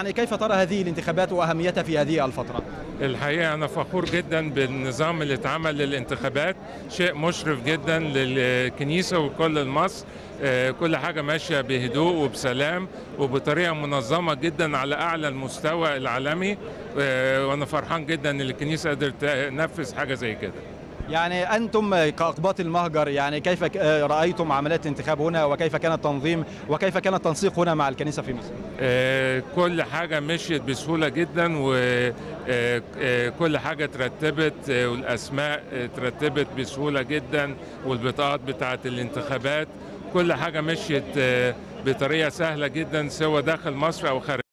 يعني كيف ترى هذه الانتخابات وأهميتها في هذه الفترة؟ الحقيقة أنا فخور جدا بالنظام اللي اتعمل للانتخابات شيء مشرف جدا للكنيسة وكل مصر آه، كل حاجة ماشية بهدوء وبسلام وبطريقة منظمة جدا على أعلى المستوى العالمي. آه، وأنا فرحان جدا إن الكنيسة قدرت تنفذ حاجة زي كده. يعني أنتم كأقباط المهجر يعني كيف آه، رأيتم عمليات الانتخاب هنا وكيف كان التنظيم وكيف كان التنسيق هنا مع الكنيسة في مصر؟ آه، كل حاجة مشيت بسهولة جدا وكل حاجة ترتبت آه، والأسماء آه، ترتبت بسهولة جدا والبطاقات بتاعة الانتخابات كل حاجة مشيت آه، بطريقة سهلة جدا سواء داخل مصر أو خارج